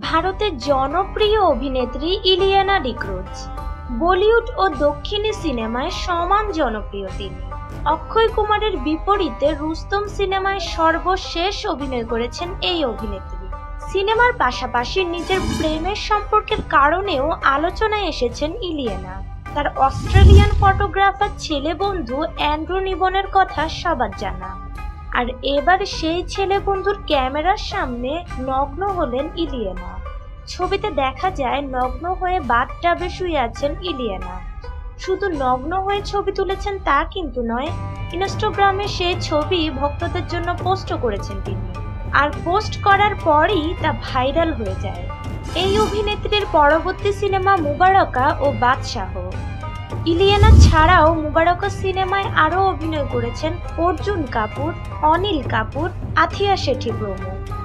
ভারতের জনপ্রিয় অভিনেত্রী ইলিয়ানা ডিক্রুজ বলিউড ও দক্ষিণী সিনেমায় সমান জনপ্রিয় তিনি। অক্ষয় কুমারের বিপরীতে রুস্তম সিনেমায় সর্বশেষ অভিনয় করেছেন এই অভিনেত্রী। সিনেমার পাশাপাশি নিজের প্রেমের সম্পর্কের কারণেও আলোচনায় এসেছেন ইলিয়ানা। তার অস্ট্রেলিয়ান ফটোগ্রাফার ছেলে বন্ধু অ্যান্ড্রু নিবনের কথা সবার জানা। আর এবার সেই ছেলে বন্ধুর ক্যামেরার সামনে নগ্ন হলেন ইলিয়ানা। ছবিতে দেখা যায় নগ্ন হয়ে বাথটাবে শুয়ে আছেন ইলিয়ানা। শুধু নগ্ন হয়ে ছবি তুলেছেন তা কিন্তু নয়, ইনস্টাগ্রামে সেই ছবি ভক্তদের জন্য পোস্ট করেছেন তিনি। আর পোস্ট করার পরই তা ভাইরাল হয়ে যায়। এই অভিনেত্রীর পরবর্তী সিনেমা মুবারকা ও বাদশাহ। ইলিয়ানা ছাড়াও মুবারকা সিনেমায় আরও অভিনয় করেছেন অর্জুন কাপুর অনিল কাপুর আথিয়া শেঠি প্রমুখ।